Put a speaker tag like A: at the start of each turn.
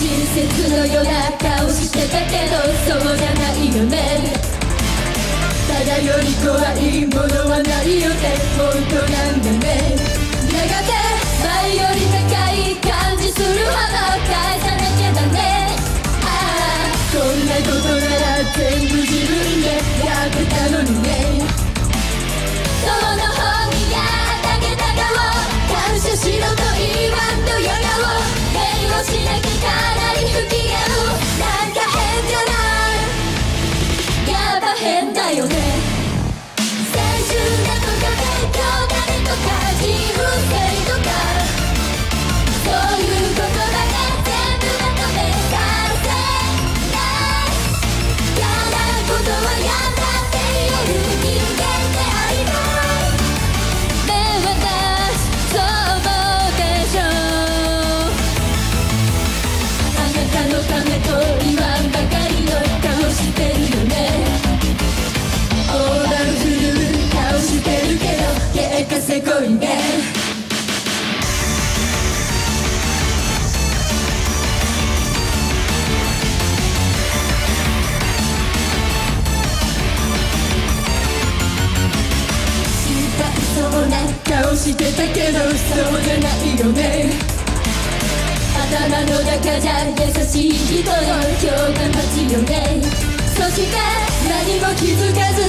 A: 親切のような顔してたけどそうじゃないよねただより怖いものはないよって本当なんだね。やがて前より高い感じするほど返さなきゃだね。ああこんなことなら全部自分でやってたのにね。をしてたけどそうじゃないよね。頭の中じゃ優しい人の評価待ちよね。そして何も気づかず